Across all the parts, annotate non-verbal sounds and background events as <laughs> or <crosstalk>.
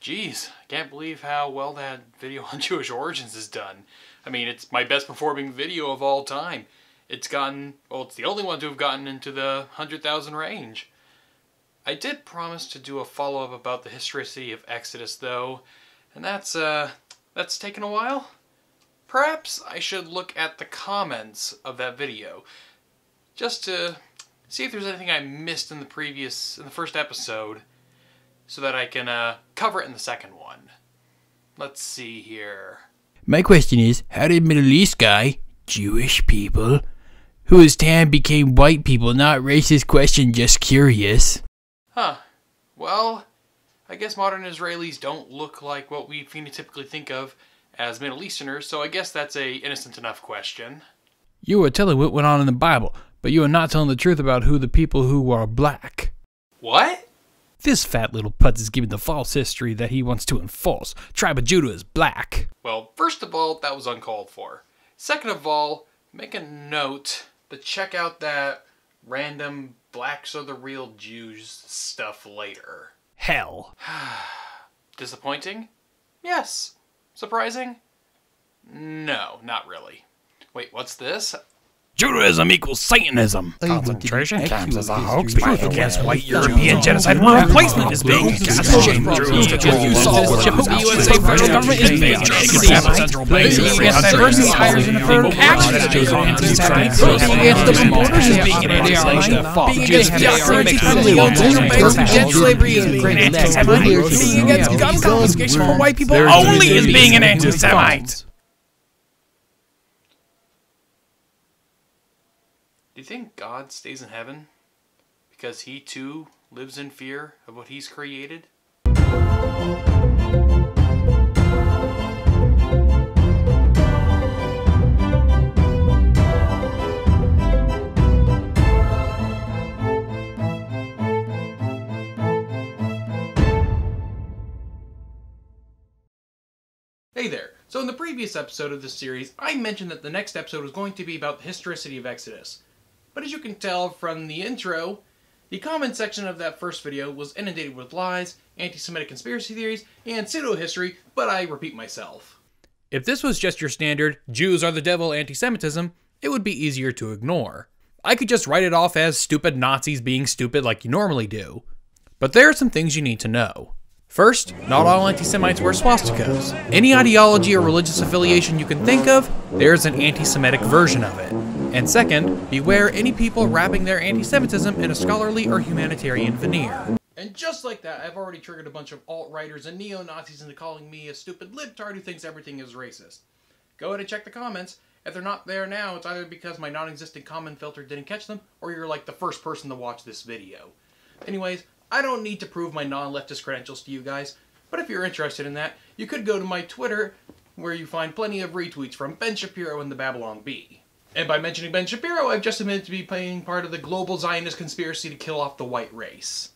Geez, I can't believe how well that video <laughs> on Jewish origins is done. I mean, it's my best performing video of all time. It's gotten, well, it's the only one to have gotten into the 100,000 range. I did promise to do a follow-up about the historicity of Exodus, though, and that's, uh, that's taken a while. Perhaps I should look at the comments of that video, just to see if there's anything I missed in the previous, in the first episode, so that I can uh, cover it in the second one. Let's see here. My question is, how did Middle East guy, Jewish people, who is tan became white people? Not racist question, just curious. Huh. Well, I guess modern Israelis don't look like what we phenotypically think of as Middle Easterners, so I guess that's a innocent enough question. You are telling what went on in the Bible, but you are not telling the truth about who the people who are black. What? This fat little putz is giving the false history that he wants to enforce. Tribe of Judah is black. Well, first of all, that was uncalled for. Second of all, make a note to check out that random blacks are the real Jews stuff later. Hell. <sighs> Disappointing? Yes. Surprising? No, not really. Wait, what's this? Judaism equals Satanism. Concentration camps as a hoax. Truth against white European genocide where replacement is being cast. You saw what the USA federal government is being Central Bank against diversity hires and affirmative action is being anti-Semitic. Against the promoters is being an anti-Semitic. Being against theocracy, against slavery is being an anti-Semite. Being against gun confiscation for white people only is being an anti-Semite. Do you think God stays in heaven because he too lives in fear of what he's created? Hey there! So in the previous episode of this series, I mentioned that the next episode was going to be about the historicity of Exodus. But as you can tell from the intro, the comment section of that first video was inundated with lies, anti-Semitic conspiracy theories, and pseudo-history, but I repeat myself. If this was just your standard, Jews are the devil anti-Semitism, it would be easier to ignore. I could just write it off as stupid Nazis being stupid like you normally do. But there are some things you need to know. First, not all anti-Semites wear swastikas. Any ideology or religious affiliation you can think of, there's an anti-Semitic version of it. And second, beware any people wrapping their anti-Semitism in a scholarly or humanitarian veneer. And just like that, I've already triggered a bunch of alt-righters and neo-Nazis into calling me a stupid libtard who thinks everything is racist. Go ahead and check the comments. If they're not there now, it's either because my non-existent comment filter didn't catch them, or you're like the first person to watch this video. Anyways, I don't need to prove my non-leftist credentials to you guys, but if you're interested in that, you could go to my Twitter, where you find plenty of retweets from Ben Shapiro and the Babylon Bee. And by mentioning Ben Shapiro, I've just admitted to be playing part of the global Zionist conspiracy to kill off the white race.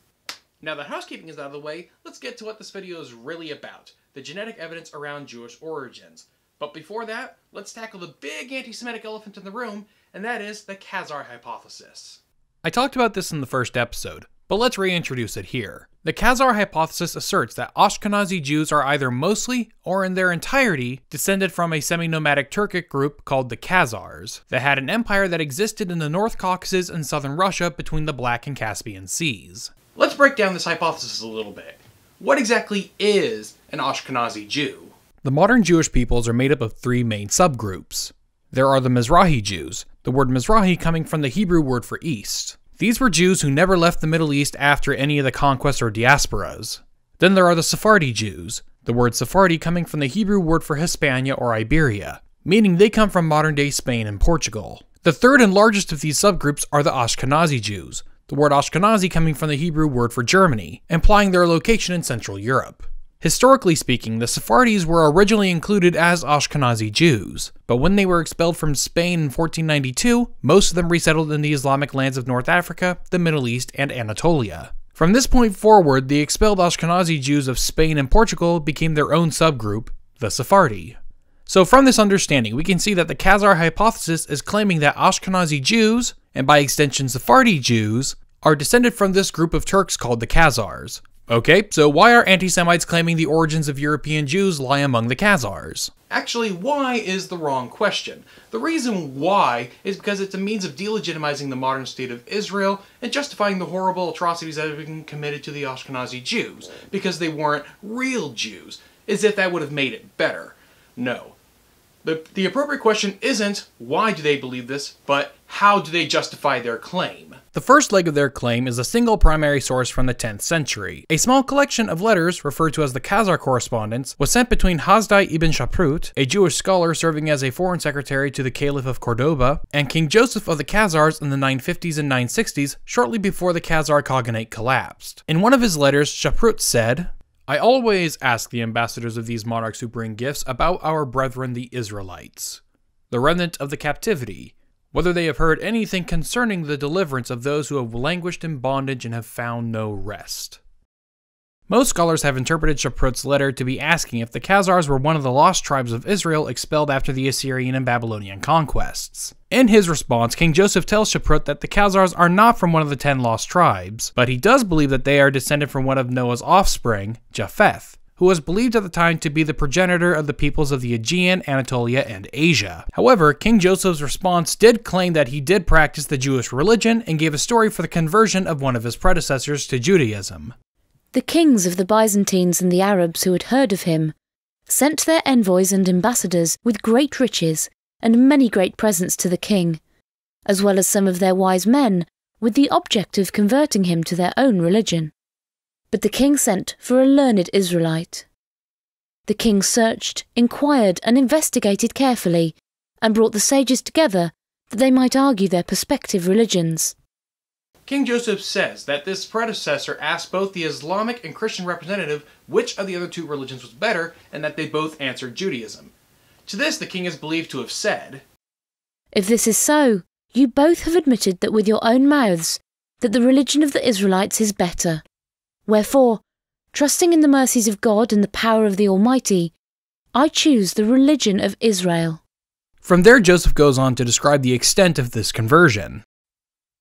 Now that housekeeping is out of the way, let's get to what this video is really about, the genetic evidence around Jewish origins. But before that, let's tackle the big anti-Semitic elephant in the room, and that is the Khazar hypothesis. I talked about this in the first episode, but let's reintroduce it here. The Khazar hypothesis asserts that Ashkenazi Jews are either mostly, or in their entirety, descended from a semi-nomadic Turkic group called the Khazars, that had an empire that existed in the North Caucasus and southern Russia between the Black and Caspian Seas. Let's break down this hypothesis a little bit. What exactly is an Ashkenazi Jew? The modern Jewish peoples are made up of three main subgroups. There are the Mizrahi Jews, the word Mizrahi coming from the Hebrew word for east. These were Jews who never left the Middle East after any of the conquests or diasporas. Then there are the Sephardi Jews, the word Sephardi coming from the Hebrew word for Hispania or Iberia, meaning they come from modern day Spain and Portugal. The third and largest of these subgroups are the Ashkenazi Jews, the word Ashkenazi coming from the Hebrew word for Germany, implying their location in Central Europe. Historically speaking, the Sephardis were originally included as Ashkenazi Jews, but when they were expelled from Spain in 1492, most of them resettled in the Islamic lands of North Africa, the Middle East, and Anatolia. From this point forward, the expelled Ashkenazi Jews of Spain and Portugal became their own subgroup, the Sephardi. So from this understanding, we can see that the Khazar hypothesis is claiming that Ashkenazi Jews, and by extension Sephardi Jews, are descended from this group of Turks called the Khazars, Okay, so why are anti Semites claiming the origins of European Jews lie among the Khazars? Actually, why is the wrong question. The reason why is because it's a means of delegitimizing the modern state of Israel and justifying the horrible atrocities that have been committed to the Ashkenazi Jews, because they weren't real Jews, as if that would have made it better. No. The, the appropriate question isn't why do they believe this, but how do they justify their claim? The first leg of their claim is a single primary source from the 10th century. A small collection of letters, referred to as the Khazar Correspondence, was sent between Hasdai ibn Shaprut, a Jewish scholar serving as a foreign secretary to the Caliph of Cordoba, and King Joseph of the Khazars in the 950s and 960s, shortly before the Khazar Khaganate collapsed. In one of his letters, Shaprut said, I always ask the ambassadors of these monarchs who bring gifts about our brethren the Israelites, the remnant of the captivity, whether they have heard anything concerning the deliverance of those who have languished in bondage and have found no rest. Most scholars have interpreted Shaprut's letter to be asking if the Khazars were one of the lost tribes of Israel expelled after the Assyrian and Babylonian conquests. In his response, King Joseph tells Shaprut that the Khazars are not from one of the ten lost tribes, but he does believe that they are descended from one of Noah's offspring, Japheth, who was believed at the time to be the progenitor of the peoples of the Aegean, Anatolia, and Asia. However, King Joseph's response did claim that he did practice the Jewish religion and gave a story for the conversion of one of his predecessors to Judaism. The kings of the Byzantines and the Arabs who had heard of him sent their envoys and ambassadors with great riches and many great presents to the king, as well as some of their wise men, with the object of converting him to their own religion. But the king sent for a learned Israelite. The king searched, inquired, and investigated carefully, and brought the sages together that they might argue their prospective religions. King Joseph says that this predecessor asked both the Islamic and Christian representative which of the other two religions was better, and that they both answered Judaism. To this, the king is believed to have said, If this is so, you both have admitted that with your own mouths that the religion of the Israelites is better. Wherefore, trusting in the mercies of God and the power of the Almighty, I choose the religion of Israel. From there, Joseph goes on to describe the extent of this conversion.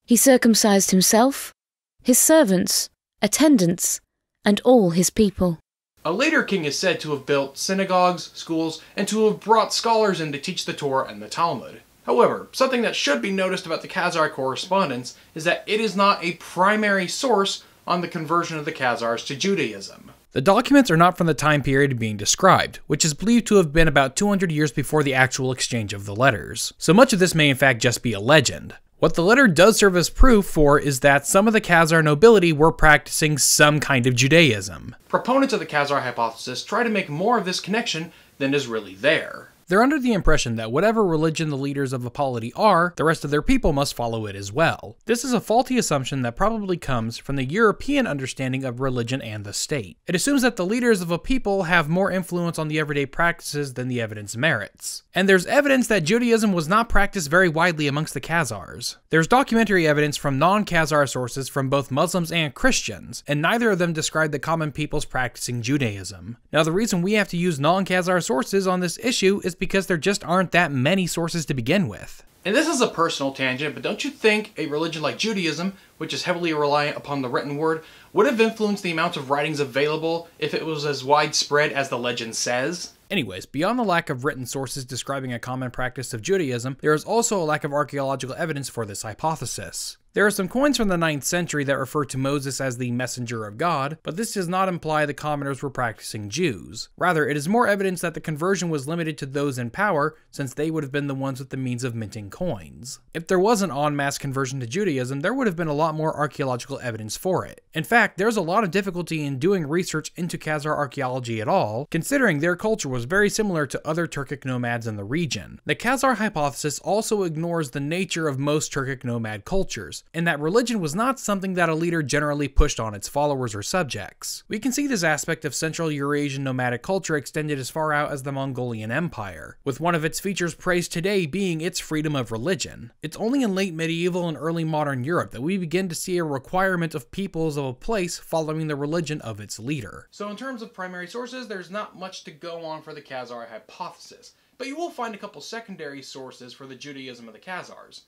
He circumcised himself, his servants, attendants, and all his people. A later king is said to have built synagogues, schools, and to have brought scholars in to teach the Torah and the Talmud. However, something that should be noticed about the Khazar correspondence is that it is not a primary source on the conversion of the Khazars to Judaism. The documents are not from the time period being described, which is believed to have been about 200 years before the actual exchange of the letters. So much of this may in fact just be a legend. What the letter does serve as proof for is that some of the Khazar nobility were practicing some kind of Judaism. Proponents of the Khazar hypothesis try to make more of this connection than is really there. They're under the impression that whatever religion the leaders of a polity are, the rest of their people must follow it as well. This is a faulty assumption that probably comes from the European understanding of religion and the state. It assumes that the leaders of a people have more influence on the everyday practices than the evidence merits. And there's evidence that Judaism was not practiced very widely amongst the Khazars. There's documentary evidence from non Khazar sources from both Muslims and Christians, and neither of them describe the common peoples practicing Judaism. Now, the reason we have to use non Khazar sources on this issue is because there just aren't that many sources to begin with. And this is a personal tangent, but don't you think a religion like Judaism, which is heavily reliant upon the written word, would have influenced the amount of writings available if it was as widespread as the legend says? Anyways, beyond the lack of written sources describing a common practice of Judaism, there is also a lack of archaeological evidence for this hypothesis. There are some coins from the 9th century that refer to Moses as the messenger of God, but this does not imply the commoners were practicing Jews. Rather, it is more evidence that the conversion was limited to those in power, since they would have been the ones with the means of minting coins. If there was an en masse conversion to Judaism, there would have been a lot more archaeological evidence for it. In fact, there's a lot of difficulty in doing research into Khazar archaeology at all, considering their culture was very similar to other Turkic nomads in the region. The Khazar hypothesis also ignores the nature of most Turkic nomad cultures, and that religion was not something that a leader generally pushed on its followers or subjects. We can see this aspect of Central Eurasian nomadic culture extended as far out as the Mongolian Empire, with one of its features praised today being its freedom of religion. It's only in late medieval and early modern Europe that we begin to see a requirement of peoples of a place following the religion of its leader. So, in terms of primary sources, there's not much to go on for the Khazar hypothesis, but you will find a couple secondary sources for the Judaism of the Khazars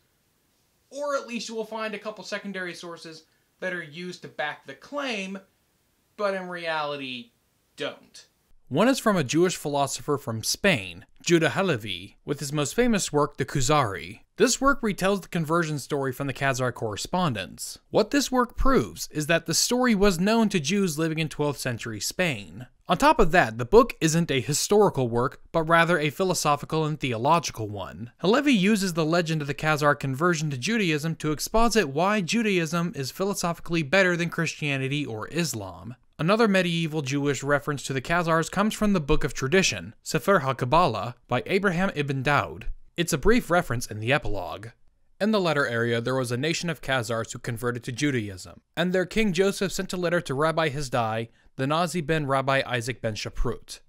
or at least you will find a couple secondary sources that are used to back the claim but in reality, don't. One is from a Jewish philosopher from Spain, Judah Halevi, with his most famous work, the Kuzari. This work retells the conversion story from the Khazar correspondence. What this work proves is that the story was known to Jews living in 12th century Spain. On top of that, the book isn't a historical work, but rather a philosophical and theological one. Halevi uses the legend of the Khazar conversion to Judaism to exposit why Judaism is philosophically better than Christianity or Islam. Another medieval Jewish reference to the Khazars comes from the Book of Tradition, Sefer HaKabbalah, by Abraham ibn Daud. It's a brief reference in the epilogue. In the latter area, there was a nation of Khazars who converted to Judaism, and their king Joseph sent a letter to Rabbi Hisdai, the Nasi ben Rabbi Isaac ben Shaprut,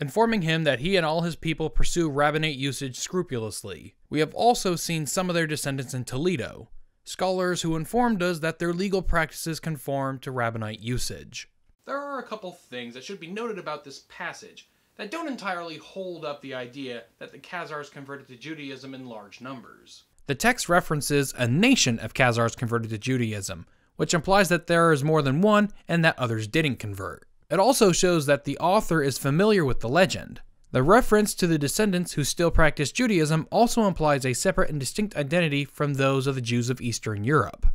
informing him that he and all his people pursue rabbinate usage scrupulously. We have also seen some of their descendants in Toledo, scholars who informed us that their legal practices conform to rabbinate usage. There are a couple things that should be noted about this passage that don't entirely hold up the idea that the Khazars converted to Judaism in large numbers. The text references a nation of Khazars converted to Judaism, which implies that there is more than one and that others didn't convert. It also shows that the author is familiar with the legend. The reference to the descendants who still practice Judaism also implies a separate and distinct identity from those of the Jews of Eastern Europe.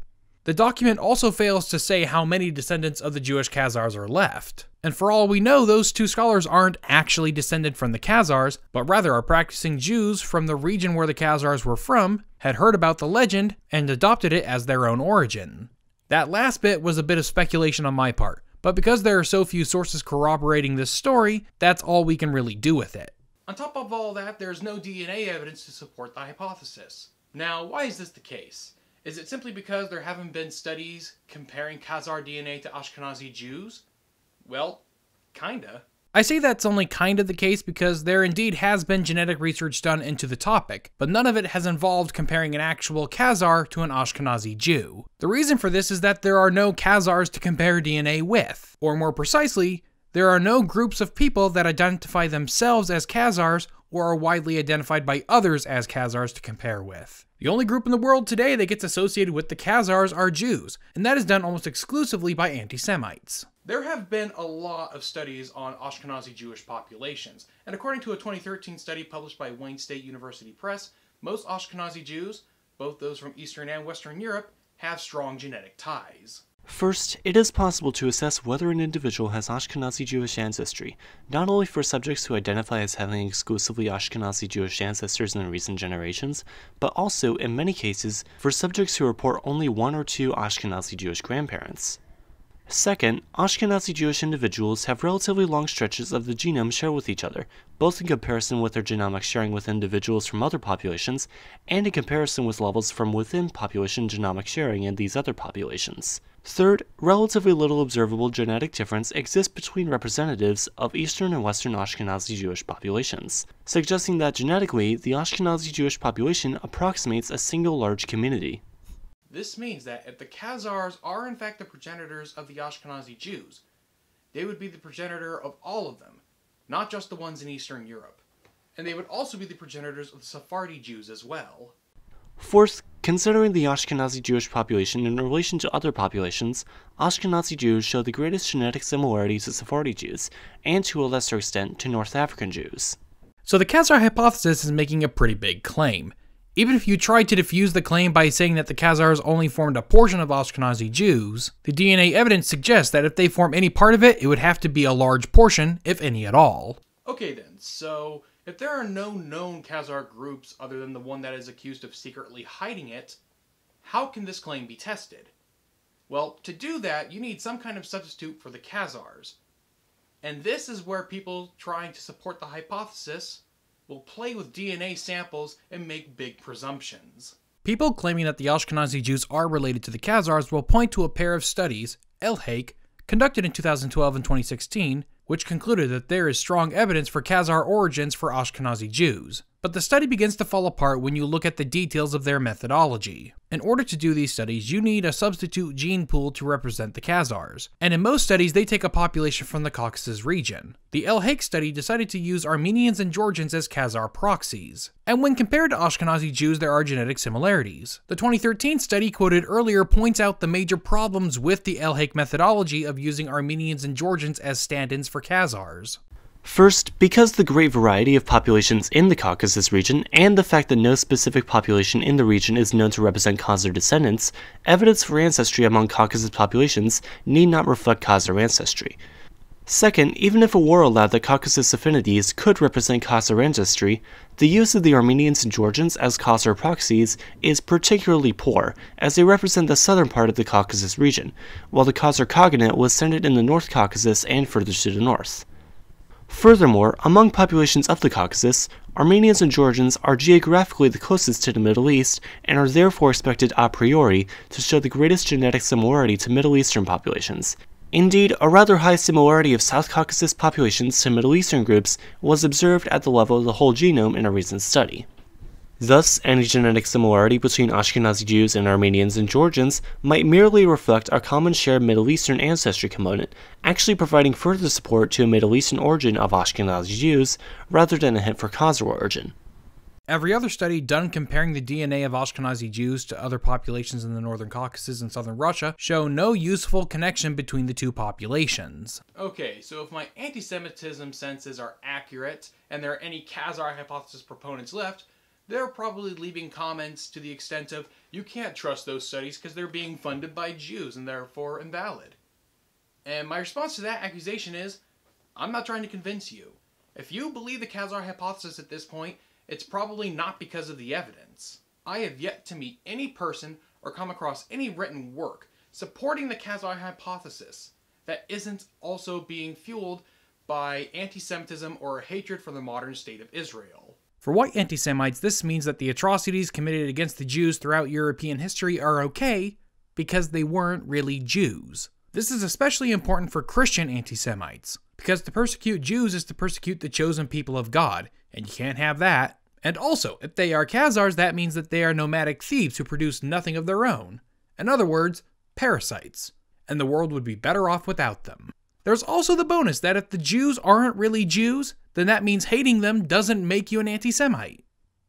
The document also fails to say how many descendants of the Jewish Khazars are left. And for all we know, those two scholars aren't actually descended from the Khazars, but rather are practicing Jews from the region where the Khazars were from, had heard about the legend, and adopted it as their own origin. That last bit was a bit of speculation on my part, but because there are so few sources corroborating this story, that's all we can really do with it. On top of all that, there's no DNA evidence to support the hypothesis. Now, why is this the case? Is it simply because there haven't been studies comparing Khazar DNA to Ashkenazi Jews? Well, kinda. I say that's only kind of the case because there indeed has been genetic research done into the topic, but none of it has involved comparing an actual Khazar to an Ashkenazi Jew. The reason for this is that there are no Khazars to compare DNA with, or more precisely, there are no groups of people that identify themselves as Khazars or are widely identified by others as Khazars to compare with. The only group in the world today that gets associated with the Khazars are Jews, and that is done almost exclusively by anti Semites. There have been a lot of studies on Ashkenazi Jewish populations, and according to a 2013 study published by Wayne State University Press, most Ashkenazi Jews, both those from Eastern and Western Europe, have strong genetic ties. First, it is possible to assess whether an individual has Ashkenazi Jewish ancestry, not only for subjects who identify as having exclusively Ashkenazi Jewish ancestors in recent generations, but also, in many cases, for subjects who report only one or two Ashkenazi Jewish grandparents. Second, Ashkenazi Jewish individuals have relatively long stretches of the genome shared with each other, both in comparison with their genomic sharing with individuals from other populations, and in comparison with levels from within population genomic sharing in these other populations. Third, relatively little observable genetic difference exists between representatives of Eastern and Western Ashkenazi Jewish populations, suggesting that genetically the Ashkenazi Jewish population approximates a single large community. This means that if the Khazars are in fact the progenitors of the Ashkenazi Jews, they would be the progenitor of all of them, not just the ones in Eastern Europe. And they would also be the progenitors of the Sephardi Jews as well. Fourth, considering the Ashkenazi Jewish population in relation to other populations, Ashkenazi Jews show the greatest genetic similarities to Sephardi Jews, and to a lesser extent to North African Jews. So the Khazar hypothesis is making a pretty big claim. Even if you tried to defuse the claim by saying that the Khazars only formed a portion of Ashkenazi Jews, the DNA evidence suggests that if they form any part of it, it would have to be a large portion, if any at all. Okay then, so if there are no known Khazar groups other than the one that is accused of secretly hiding it, how can this claim be tested? Well, to do that, you need some kind of substitute for the Khazars. And this is where people trying to support the hypothesis will play with DNA samples and make big presumptions. People claiming that the Ashkenazi Jews are related to the Khazars will point to a pair of studies, Elhaik, conducted in 2012 and 2016, which concluded that there is strong evidence for Khazar origins for Ashkenazi Jews. But the study begins to fall apart when you look at the details of their methodology. In order to do these studies, you need a substitute gene pool to represent the Khazars, and in most studies, they take a population from the Caucasus region. The El study decided to use Armenians and Georgians as Khazar proxies, and when compared to Ashkenazi Jews, there are genetic similarities. The 2013 study quoted earlier points out the major problems with the El methodology of using Armenians and Georgians as stand ins for Khazars. First, because the great variety of populations in the Caucasus region and the fact that no specific population in the region is known to represent Khazar descendants, evidence for ancestry among Caucasus populations need not reflect Khazar ancestry. Second, even if it were allowed that Caucasus affinities could represent Khazar ancestry, the use of the Armenians and Georgians as Khazar proxies is particularly poor, as they represent the southern part of the Caucasus region, while the Khazar Khaganate was centered in the North Caucasus and further to the north. Furthermore, among populations of the Caucasus, Armenians and Georgians are geographically the closest to the Middle East and are therefore expected a priori to show the greatest genetic similarity to Middle Eastern populations. Indeed, a rather high similarity of South Caucasus populations to Middle Eastern groups was observed at the level of the whole genome in a recent study. Thus, any genetic similarity between Ashkenazi Jews and Armenians and Georgians might merely reflect a common shared Middle Eastern ancestry component, actually providing further support to a Middle Eastern origin of Ashkenazi Jews rather than a hint for Khazar origin. Every other study done comparing the DNA of Ashkenazi Jews to other populations in the northern Caucasus and southern Russia show no useful connection between the two populations. Okay, so if my anti Semitism senses are accurate and there are any Khazar hypothesis proponents left, they're probably leaving comments to the extent of, you can't trust those studies because they're being funded by Jews and therefore invalid. And my response to that accusation is, I'm not trying to convince you. If you believe the Khazar hypothesis at this point, it's probably not because of the evidence. I have yet to meet any person or come across any written work supporting the Khazar hypothesis that isn't also being fueled by anti Semitism or hatred for the modern state of Israel. For white anti Semites, this means that the atrocities committed against the Jews throughout European history are okay because they weren't really Jews. This is especially important for Christian anti Semites, because to persecute Jews is to persecute the chosen people of God, and you can't have that. And also, if they are Khazars, that means that they are nomadic thieves who produce nothing of their own. In other words, parasites. And the world would be better off without them. There's also the bonus that if the Jews aren't really Jews, then that means hating them doesn't make you an anti Semite.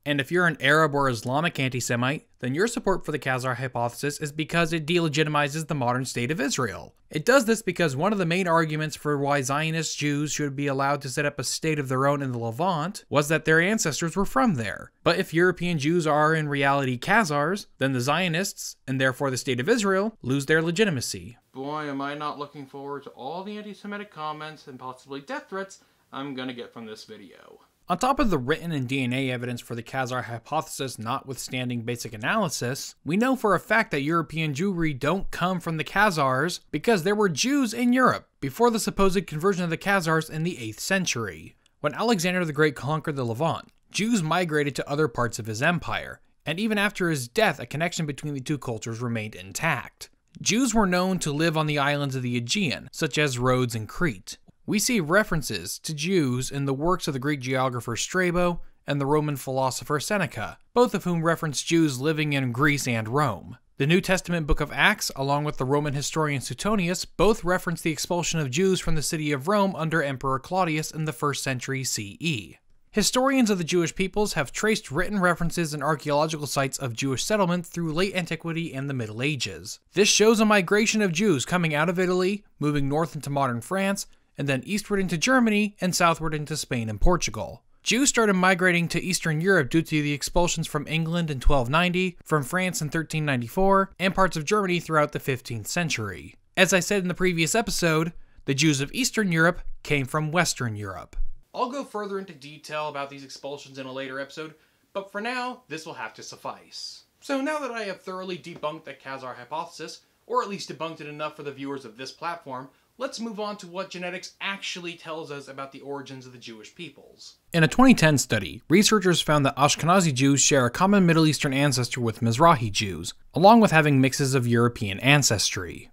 And if you're an Arab or Islamic anti Semite, then your support for the Khazar hypothesis is because it delegitimizes the modern state of Israel. It does this because one of the main arguments for why Zionist Jews should be allowed to set up a state of their own in the Levant was that their ancestors were from there. But if European Jews are in reality Khazars, then the Zionists, and therefore the state of Israel, lose their legitimacy. Boy, am I not looking forward to all the anti Semitic comments and possibly death threats I'm gonna get from this video. On top of the written and DNA evidence for the Khazar hypothesis notwithstanding basic analysis, we know for a fact that European Jewry don't come from the Khazars because there were Jews in Europe before the supposed conversion of the Khazars in the 8th century. When Alexander the Great conquered the Levant, Jews migrated to other parts of his empire, and even after his death, a connection between the two cultures remained intact. Jews were known to live on the islands of the Aegean, such as Rhodes and Crete, we see references to Jews in the works of the Greek geographer Strabo and the Roman philosopher Seneca, both of whom reference Jews living in Greece and Rome. The New Testament book of Acts, along with the Roman historian Suetonius, both reference the expulsion of Jews from the city of Rome under Emperor Claudius in the 1st century CE. Historians of the Jewish peoples have traced written references and archaeological sites of Jewish settlement through late antiquity and the Middle Ages. This shows a migration of Jews coming out of Italy, moving north into modern France, and then eastward into Germany and southward into Spain and Portugal. Jews started migrating to Eastern Europe due to the expulsions from England in 1290, from France in 1394, and parts of Germany throughout the 15th century. As I said in the previous episode, the Jews of Eastern Europe came from Western Europe. I'll go further into detail about these expulsions in a later episode, but for now, this will have to suffice. So now that I have thoroughly debunked the Khazar hypothesis, or at least debunked it enough for the viewers of this platform, let's move on to what genetics actually tells us about the origins of the Jewish peoples. In a 2010 study, researchers found that Ashkenazi Jews share a common Middle Eastern ancestor with Mizrahi Jews, along with having mixes of European ancestry.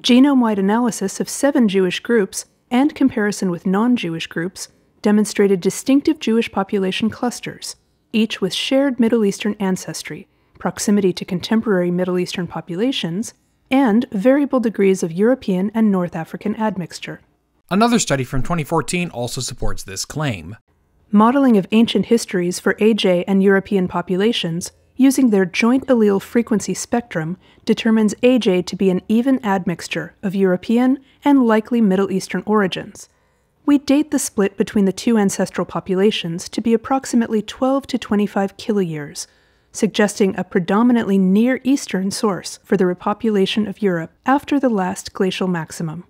Genome wide analysis of seven Jewish groups and comparison with non Jewish groups demonstrated distinctive Jewish population clusters, each with shared Middle Eastern ancestry, proximity to contemporary Middle Eastern populations, and variable degrees of European and North African admixture. Another study from 2014 also supports this claim. Modeling of ancient histories for AJ and European populations using their joint allele frequency spectrum determines AJ to be an even admixture of European and likely Middle Eastern origins. We date the split between the two ancestral populations to be approximately 12 to 25 kiloyears, suggesting a predominantly Near Eastern source for the repopulation of Europe after the last glacial maximum.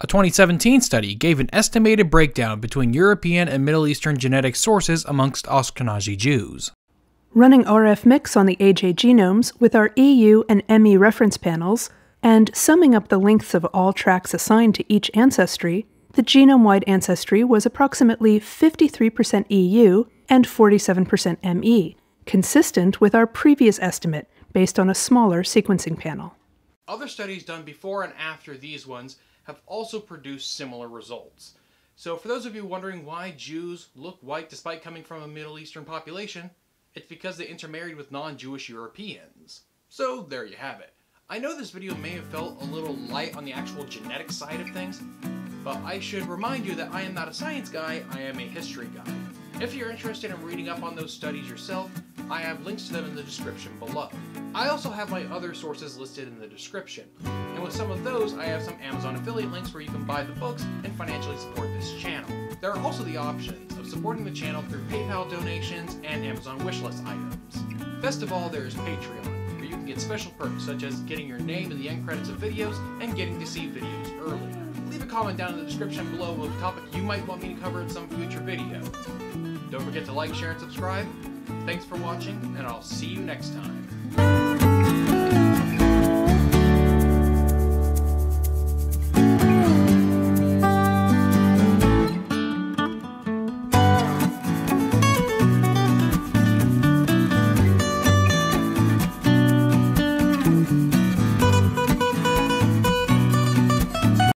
A 2017 study gave an estimated breakdown between European and Middle Eastern genetic sources amongst Ashkenazi Jews. Running RFMix on the AJ genomes with our EU and ME reference panels, and summing up the lengths of all tracts assigned to each ancestry, the genome wide ancestry was approximately 53% EU and 47% ME, consistent with our previous estimate based on a smaller sequencing panel. Other studies done before and after these ones have also produced similar results. So for those of you wondering why Jews look white despite coming from a Middle Eastern population, it's because they intermarried with non-Jewish Europeans. So there you have it. I know this video may have felt a little light on the actual genetic side of things, but I should remind you that I am not a science guy, I am a history guy. If you're interested in reading up on those studies yourself, I have links to them in the description below. I also have my other sources listed in the description, and with some of those I have some Amazon affiliate links where you can buy the books and financially support this channel. There are also the options of supporting the channel through PayPal donations and Amazon wishlist items. Best of all, there is Patreon, where you can get special perks such as getting your name in the end credits of videos and getting to see videos early. Leave a comment down in the description below of a topic you might want me to cover in some future video. Don't forget to like, share, and subscribe. Thanks for watching, and I'll see you next time.